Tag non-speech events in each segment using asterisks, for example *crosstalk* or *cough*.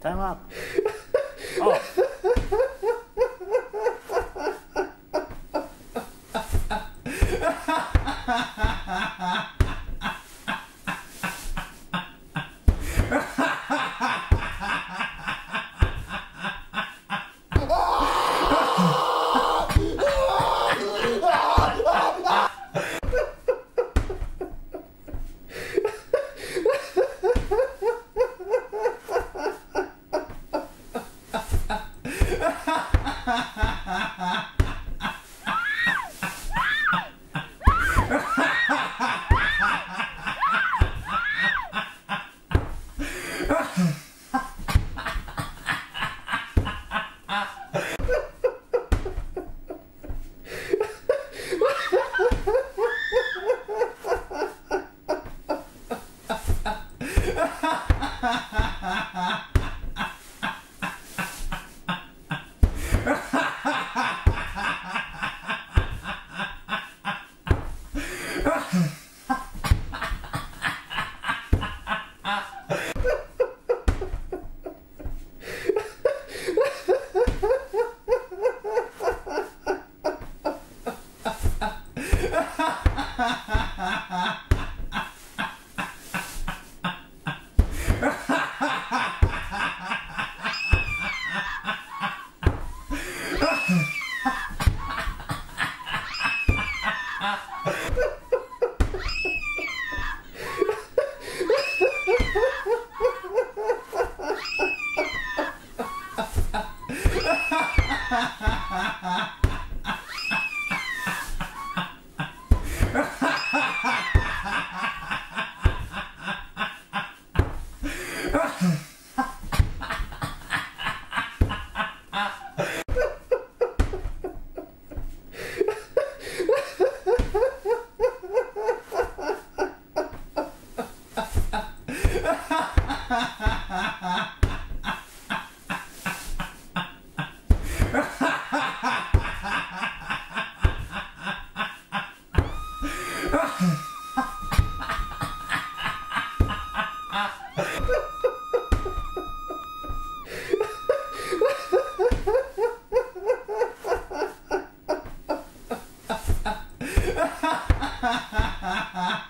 Time up. *laughs* Oh. Ha ha ha ha!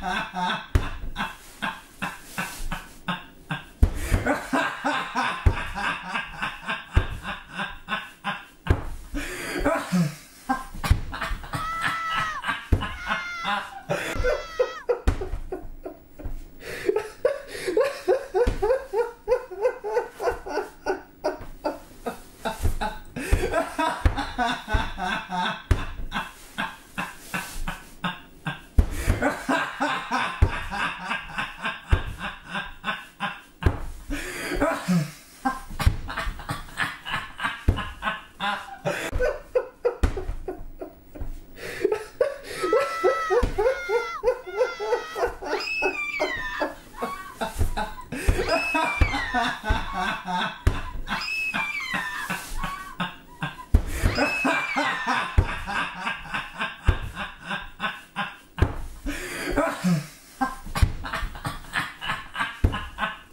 哈 *laughs* 哈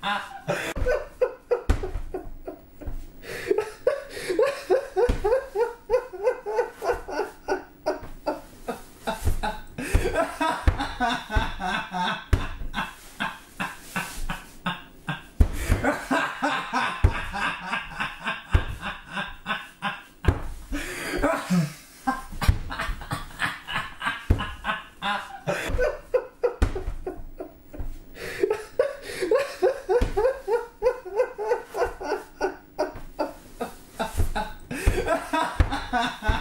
Ha ha ha! Bye. *laughs*